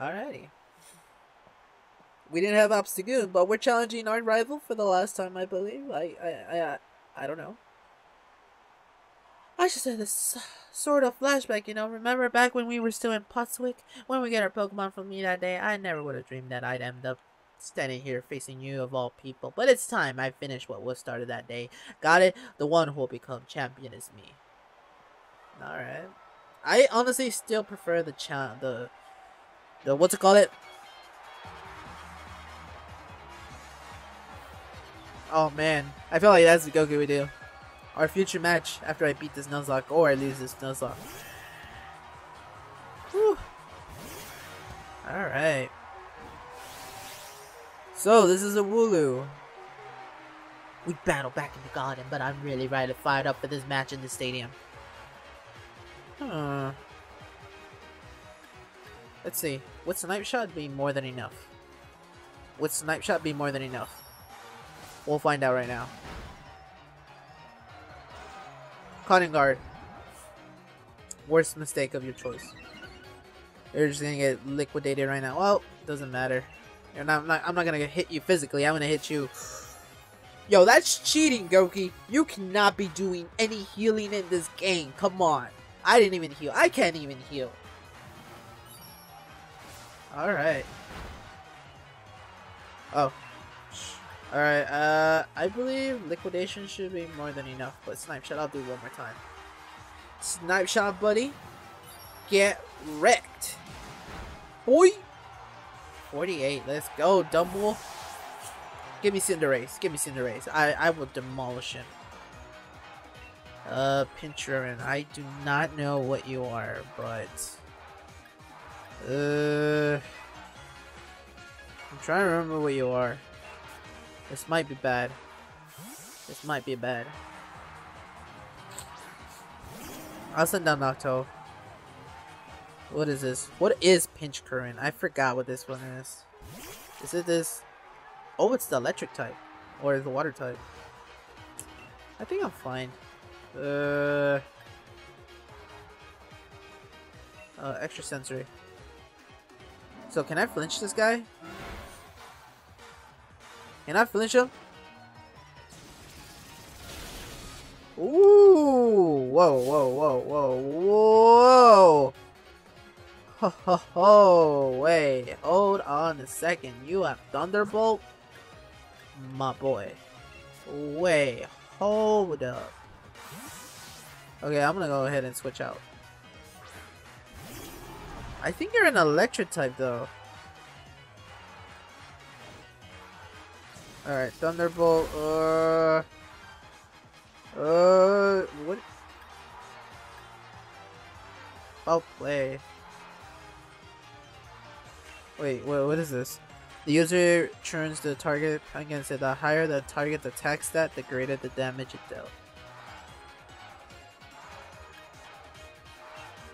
Alrighty. We didn't have Obstagoon, but we're challenging our rival for the last time, I believe. I, I, I, I don't know. I just had this sort of flashback, you know. Remember back when we were still in Postwick? When we got our Pokemon from me that day? I never would have dreamed that I'd end up standing here facing you of all people. But it's time I finished what was started that day. Got it? The one who will become champion is me. Alright. I honestly still prefer the cha the the what's it called it? Oh man, I feel like that's the Goku we do. Our future match after I beat this Nuzlocke or I lose this Nuzlocke. Whew. Alright. So, this is a Wooloo. We battle back in the garden, but I'm really ready to fired up for this match in the stadium. Huh. Let's see. Would Snipe Shot be more than enough? Would Snipe Shot be more than enough? We'll find out right now. Cotton Guard. Worst mistake of your choice. You're just gonna get liquidated right now. Well, doesn't matter. You're not, I'm not, I'm not gonna hit you physically. I'm gonna hit you. Yo, that's cheating, Goki. You cannot be doing any healing in this game. Come on. I didn't even heal. I can't even heal. Alright. Oh. Alright, uh, I believe liquidation should be more than enough, but snipe shot, I'll do one more time. Snipe shot, buddy. Get wrecked. Boy! 48, let's go, Dumble. Give me Cinderace, give me Cinderace. I, I will demolish him. Uh, Pincurchin, I do not know what you are, but... Uh... I'm trying to remember what you are. This might be bad. This might be bad. I'll send down Nocto. What is this? What is Pincurchin? I forgot what this one is. Is it this? Oh, it's the electric type. Or the water type. I think I'm fine. Uh, uh, extra sensory. So can I flinch this guy? Can I flinch him? Ooh! Whoa, whoa, whoa, whoa, whoa! Ho, ho, ho! Wait, hold on a second. You have Thunderbolt? My boy. Wait, hold up. Okay, I'm gonna go ahead and switch out. I think you're an electric type though. Alright, Thunderbolt, uh... Uh... What? I'll play. Wait, wait, what is this? The user turns the target against it. The higher the target attack stat, the greater the damage it dealt.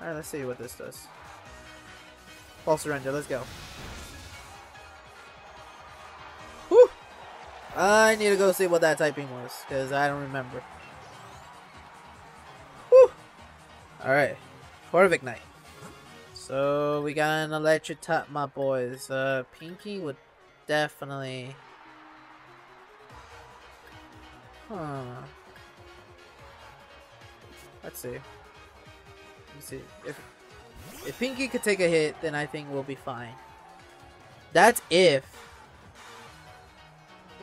Alright, let's see what this does. False surrender, let's go. Whew! I need to go see what that typing was, because I don't remember. Whew! Alright. Corviknight. So, we got an electric top, my boys. Uh, Pinky would definitely... Huh. Let's see. Let's see. If if Pinky could take a hit, then I think we'll be fine. That's if.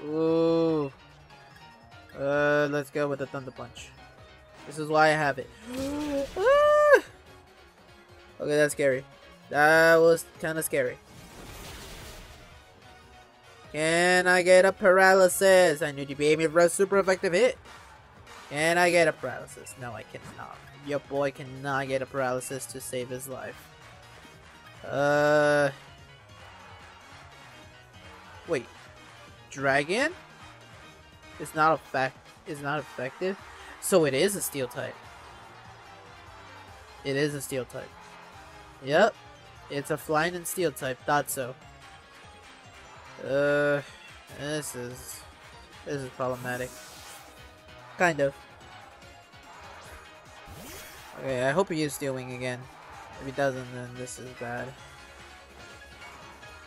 Ooh. Uh, let's go with the Thunder Punch. This is why I have it. ah! Okay, that's scary. That was kind of scary. Can I get a paralysis? I need to be aiming for a super effective hit. Can I get a paralysis? No, I cannot. Your boy cannot get a paralysis to save his life. Uh... Wait. Dragon? It's not effect is not effective? So it is a steel type. It is a steel type. Yep. It's a flying and steel type. Thought so. Uh, this is this is problematic. Kind of. Okay, I hope he is Steel Wing again. If he doesn't, then this is bad.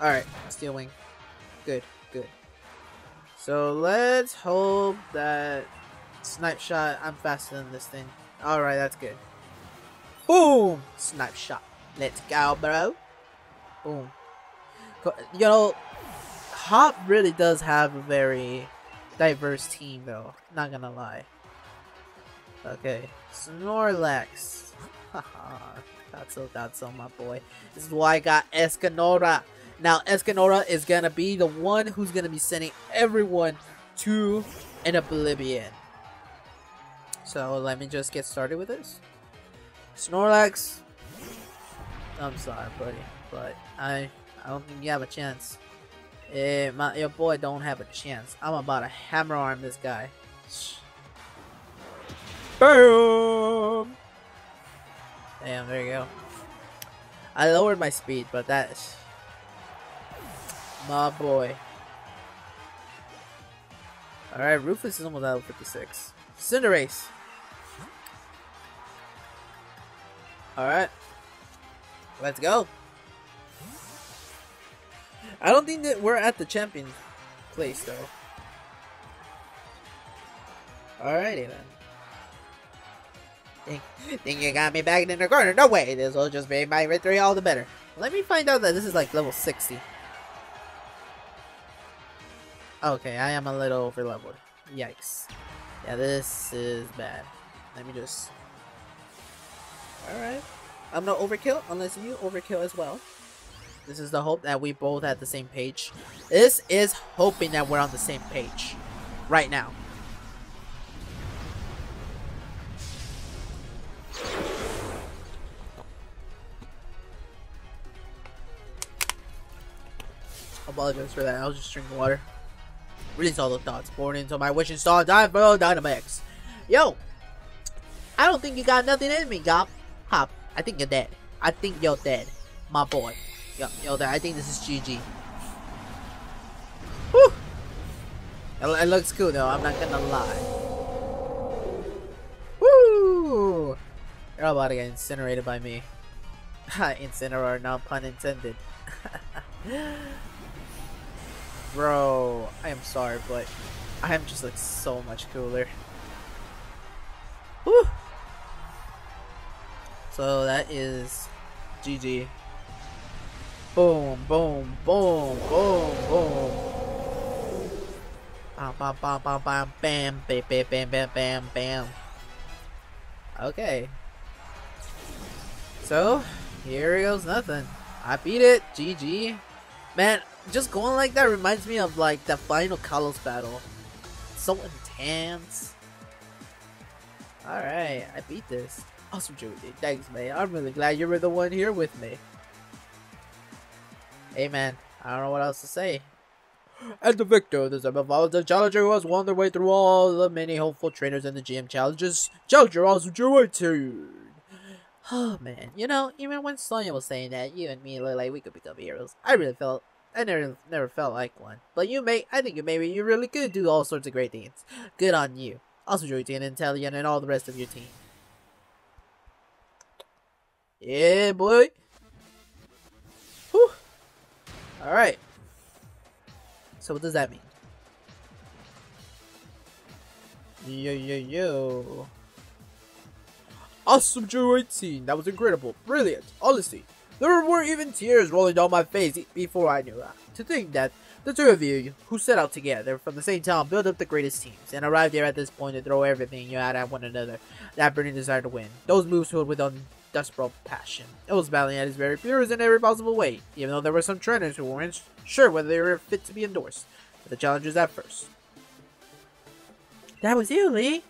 Alright, Steel Wing. Good, good. So let's hope that Snipe Shot, I'm faster than this thing. Alright, that's good. Boom! Snipe Shot. Let's go, bro. Boom. You know, Hop really does have a very diverse team, though. Not gonna lie. Okay, Snorlax. Haha, that's so, that's so, my boy. This is why I got Escanora. Now, Escanora is gonna be the one who's gonna be sending everyone to an Oblivion. So, let me just get started with this. Snorlax. I'm sorry, buddy, but I I don't think you have a chance. Eh, my, your boy don't have a chance. I'm about to hammer arm this guy. Boom! Damn, there you go. I lowered my speed, but that's my boy. Alright, Rufus is almost at level 56. Cinderace. Alright. Let's go. I don't think that we're at the champion place though. Alrighty then. Think, think you got me bagged in the corner? No way! This will just make my victory all the better. Let me find out that this is like level 60. Okay, I am a little over leveled. Yikes. Yeah, this is bad. Let me just... Alright. I'm not overkill unless you overkill as well. This is the hope that we both at the same page. This is hoping that we're on the same page. Right now. I apologize for that. I was just drinking water. Release all the thoughts born into my wishing star. Time for Dynamax. Yo! I don't think you got nothing in me, Gop. Hop. I think you're dead. I think you're dead. My boy. Yo, yo, there. I think this is GG. Whew! It, looks cool though, I'm not gonna lie. Woo! You're about to get incinerated by me. Incineroar, no pun intended. Bro, I am sorry, but I am just like so much cooler. Woo! So that is GG. Boom, boom, boom, boom, boom. Bam, bam, bam, bam, bam, bam, bam, bam, bam, bam, bam. Okay. So, here goes nothing. I beat it. GG. Man, just going like that reminds me of like the final Kalos battle. So intense. Alright, I beat this. Awesome, Joey. Thanks, man. I'm really glad you were the one here with me. Hey man, I don't know what else to say. And the victor this time follows the challenger who has won their way through all the many hopeful trainers and the GM challenges. Challenger also drew a. Oh man, you know, even when Sonia was saying that you and me look like we could become heroes, I really felt I never never felt like one. But you may I think you maybe you really could do all sorts of great things. Good on you. Also Joey and Inteleon and all the rest of your team. Yeah boy. Alright. So what does that mean? Yo, yo, yo. Awesome Joe 18. That was incredible. Brilliant. Honestly. There were even tears rolling down my face before I knew that. To think that the two of you, who set out together from the same town, built up the greatest teams, and arrived here at this point to throw everything you had at one another, that burning desire to win. Those moves filled with desperate passion. It was battling at his very purest in every possible way, even though there were some trainers who weren't sure whether they were fit to be endorsed. But the challengers at first. That was you, Lee.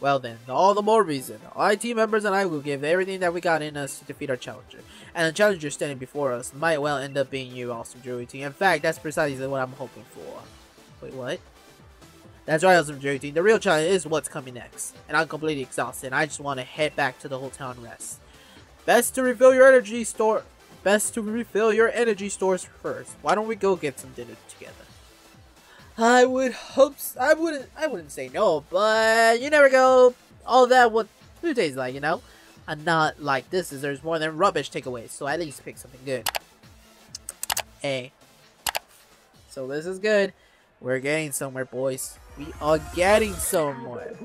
Well then, all the more reason. Our team members and I will give everything that we got in us to defeat our challenger. And the challenger standing before us might well end up being you, Jury Team. In fact, that's precisely what I'm hoping for. Wait, what? That's right, Awesome Jury Team. The real challenge is what's coming next. And I'm completely exhausted. I just want to head back to the hotel and rest. Best to refill your energy store. Best to refill your energy stores first. Why don't we go get some dinner together? I would hope. So. I wouldn't. I wouldn't say no, but you never go. All that what food tastes like, you know. And not like this is there's more than rubbish takeaways. So at least pick something good. A. So this is good. We're getting somewhere, boys. We are getting somewhere.